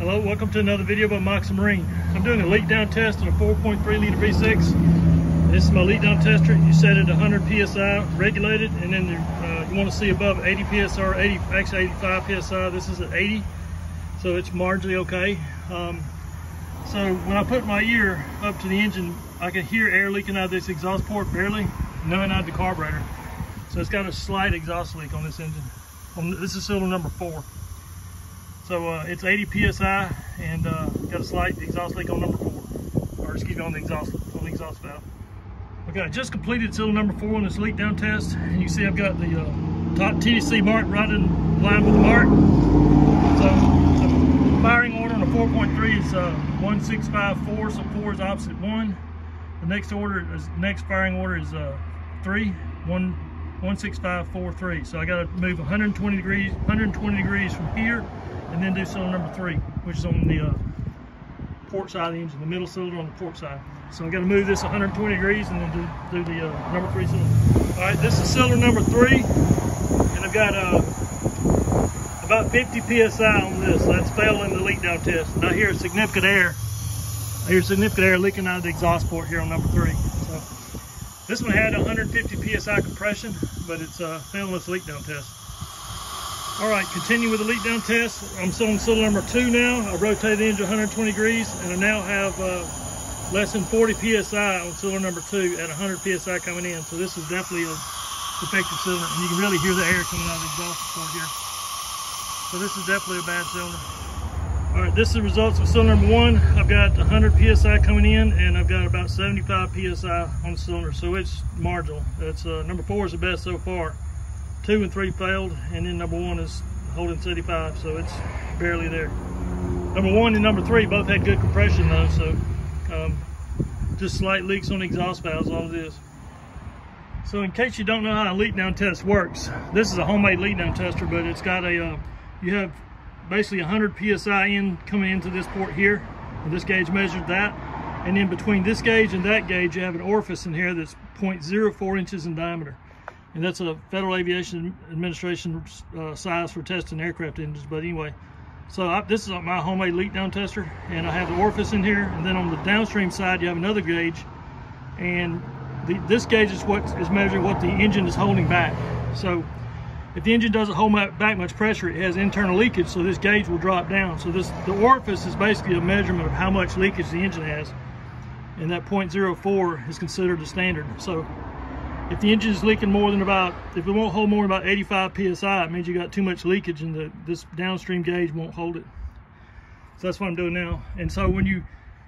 Hello, welcome to another video by Moccasin Marine. I'm doing a leak down test on a 4.3 liter V6. This is my leak down tester. You set it 100 PSI regulated and then uh, you want to see above 80 PSI or 80, actually 85 PSI. This is at 80, so it's marginally okay. Um, so when I put my ear up to the engine, I can hear air leaking out of this exhaust port barely, none out of the carburetor. So it's got a slight exhaust leak on this engine. This is cylinder number four. So uh, it's 80 psi and uh, got a slight exhaust leak on number four, or excuse me, on the exhaust on the exhaust valve. Okay, I just completed cylinder number four on this leak down test, and you see I've got the uh, top TDC mark right in line with the mark. So the firing order on a 4.3 is uh, 1654, so four is opposite one. The next order is next firing order is uh, three, one. 16543 so I got to move 120 degrees 120 degrees from here and then do cylinder number three, which is on the uh, port side of the engine, the middle cylinder on the port side. So I got to move this 120 degrees and then do, do the uh, number three cylinder. All right, this is cylinder number three, and I've got uh, about 50 psi on this. That's failing the leak down test. And I hear significant air. I hear significant air leaking out of the exhaust port here on number three. So this one had 150 psi compression, but it's uh, failing this leak down test. All right, continue with the leak down test. I'm still on cylinder number two now. I rotated the engine 120 degrees and I now have uh, less than 40 PSI on cylinder number two at 100 PSI coming in. So this is definitely a defective cylinder and you can really hear the air coming out of the exhaust port here. So this is definitely a bad cylinder. All right, this is the results of cylinder number one. I've got 100 PSI coming in and I've got about 75 PSI on the cylinder. So it's marginal. It's uh, number four is the best so far two and three failed, and then number one is holding 75, so it's barely there. Number one and number three both had good compression though, so um, just slight leaks on exhaust valves, all it is. So in case you don't know how a leak down test works, this is a homemade leak down tester, but it's got a, uh, you have basically 100 PSI in coming into this port here, and this gauge measures that. And then between this gauge and that gauge, you have an orifice in here that's 0.04 inches in diameter and that's a Federal Aviation Administration uh, size for testing aircraft engines. But anyway, so I, this is my homemade leak down tester, and I have the orifice in here, and then on the downstream side you have another gauge, and the, this gauge is what is measuring what the engine is holding back. So if the engine doesn't hold back much pressure, it has internal leakage, so this gauge will drop down. So this the orifice is basically a measurement of how much leakage the engine has, and that 0.04 is considered the standard. So if the engine is leaking more than about, if it won't hold more than about 85 PSI, it means you got too much leakage and the, this downstream gauge won't hold it. So that's what I'm doing now. And so when you,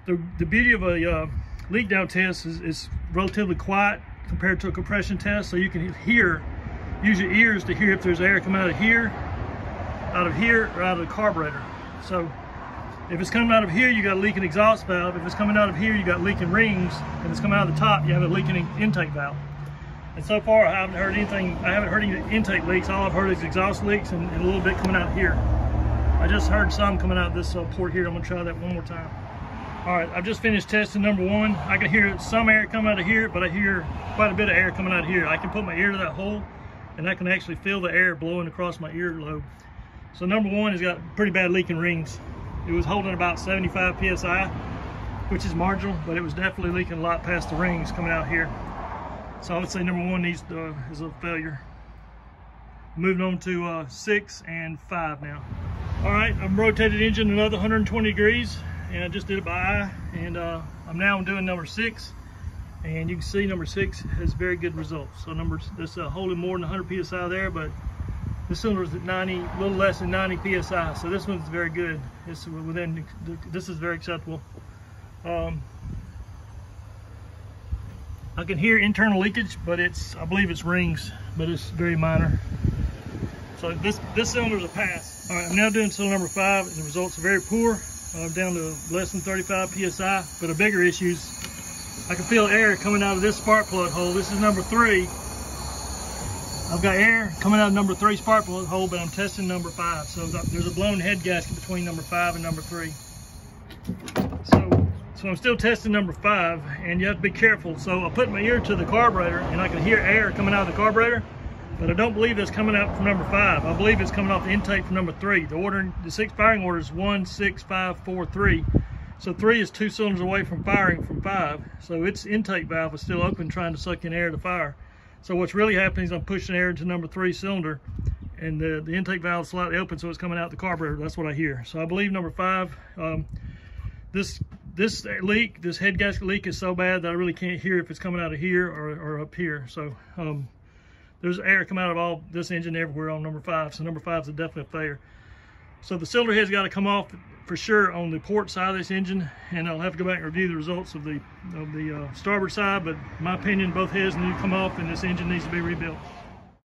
the, the beauty of a uh, leak down test is, relatively quiet compared to a compression test. So you can hear, use your ears to hear if there's air coming out of here, out of here, or out of the carburetor. So if it's coming out of here, you got a leaking exhaust valve. If it's coming out of here, you got leaking rings. And it's coming out of the top, you have a leaking intake valve. And so far, I haven't heard anything, I haven't heard any intake leaks. All I've heard is exhaust leaks and, and a little bit coming out here. I just heard some coming out this uh, port here. I'm gonna try that one more time. All right, I've just finished testing number one. I can hear some air coming out of here, but I hear quite a bit of air coming out of here. I can put my ear to that hole and I can actually feel the air blowing across my earlobe. So number one has got pretty bad leaking rings. It was holding about 75 PSI, which is marginal, but it was definitely leaking a lot past the rings coming out here. So I would say number one needs uh, is a failure. Moving on to uh, six and five now. All right, I've rotated engine another 120 degrees and I just did it by eye. And uh, I'm now doing number six and you can see number six has very good results. So number, this uh, holding more than 100 PSI there, but this cylinder is at 90, a little less than 90 PSI. So this one's very good. This within, this is very acceptable. Um, I can hear internal leakage, but it's, I believe it's rings, but it's very minor. So this, this cylinder is a pass. All right, I'm now doing cylinder number five, and the results are very poor. I'm down to less than 35 PSI, but a bigger issue is I can feel air coming out of this spark plug hole. This is number three. I've got air coming out of number three spark plug hole, but I'm testing number five. So there's a blown head gasket between number five and number three. So so I'm still testing number five and you have to be careful. So I put my ear to the carburetor and I can hear air coming out of the carburetor, But I don't believe that's coming out from number five. I believe it's coming off the intake from number three. The order, the six firing order is one, six, five, four, three. So three is two cylinders away from firing from five. So its intake valve is still open trying to suck in air to fire. So what's really happening is I'm pushing air into number three cylinder and the, the intake valve is slightly open so it's coming out the carburetor. That's what I hear. So I believe number five, um, this this leak, this head gasket leak is so bad that I really can't hear if it's coming out of here or, or up here. So um, there's air coming out of all this engine everywhere on number five. So number five is definitely a failure. So the cylinder head's got to come off for sure on the port side of this engine, and I'll have to go back and review the results of the of the uh, starboard side. But my opinion, both heads need to come off, and this engine needs to be rebuilt.